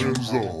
shoes on.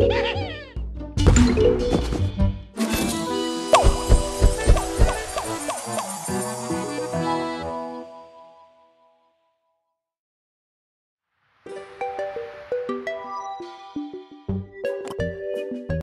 Ha ha ha!